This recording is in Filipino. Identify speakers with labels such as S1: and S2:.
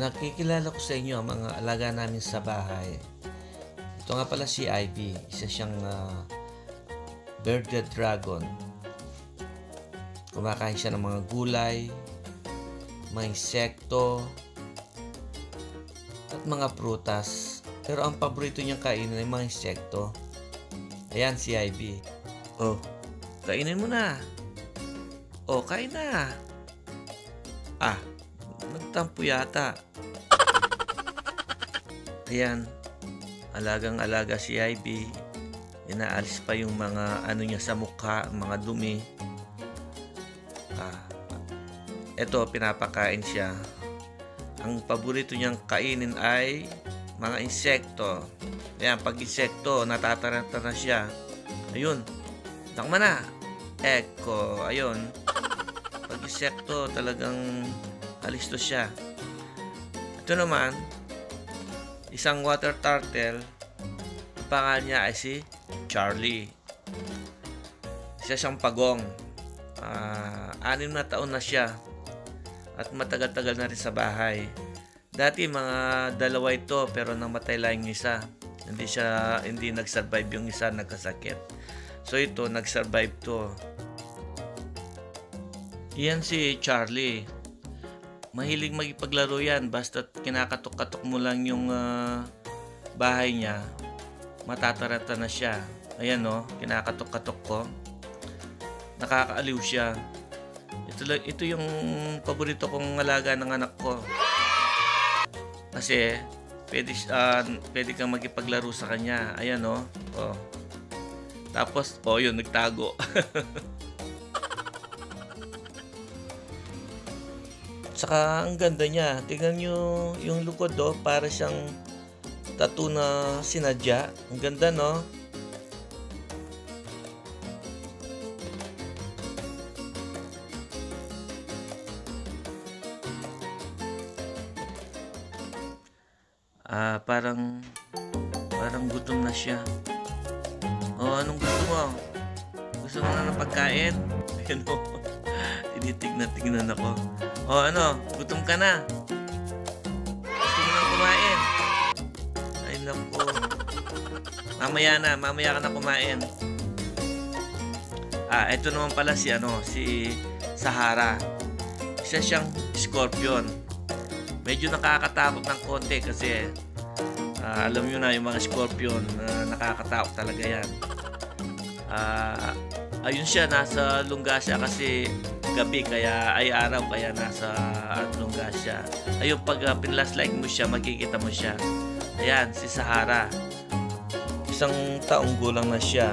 S1: nakikilala ko sa inyo ang mga alaga namin sa bahay. Ito nga pala si Ivy, isa siyang uh, bearded dragon. Kumakain siya ng mga gulay, mga insekto, at mga prutas. Pero ang paborito niyang kainin ay mga insekto. Ayan si Ivy. Oh, kainin mo na. Oh, kain na. Ah, nagtampo yata. Ayan, alagang-alaga si Ivy. Inaalis pa yung mga ano niya sa mukha, mga dumi. Ah, eto, pinapakain siya. Ang paborito niyang kainin ay mga insekto. Ayan, pag insekto, natataranta na siya. Ayun, takma na. Eko, ayun. Pag insekto, talagang alisto siya. Ito naman, isang water turtle, ang pangalan niya ay si Charlie. Isa siyang pagong. Uh, anim na taon na siya at matagal-tagal na rin sa bahay. Dati mga dalawa ito pero namatay lang isa. Hindi siya hindi nag-survive yung isa nagkasakit. So ito nag-survive to. Iyan si Charlie. Mahilig magipaglaro yan basta kinakatok-katok mo lang yung uh, bahay niya. Matatarata na siya. Ayan no, kinakatok-katok ko. Nakakaaliw siya. Ito, ito yung paborito kong alaga ng anak ko. Kasi pwede, uh, pwede kang magipaglaro sa kanya. Ayan no. Oh. Tapos, oh yun, nagtago. Saka ang ganda niya. Tingnan nyo yung lukod do. Oh, para siyang tattoo na sinadya. Ang ganda no. Ah, parang parang gutom na siya. Oh, anong gusto mo? Gusto mo na ng pagkain? Ano? Tinitignan-tignan ako. O ano, gutom ka na. Gusto mo nang kumain. Ay naku. Mamaya na, mamaya ka na kumain. Ah, ito naman pala si ano, si Sahara. Isa siyang scorpion. Medyo nakakatakot ng konti kasi uh, alam niyo na yung mga scorpion uh, nakakatakot talaga yan. Uh, ayun siya, nasa lungga siya kasi gabi kaya ay araw kaya nasa lungga siya. Ayun pag uh, pinlashlight mo siya makikita mo siya. Ayan si Sahara. Isang taong gulang na siya.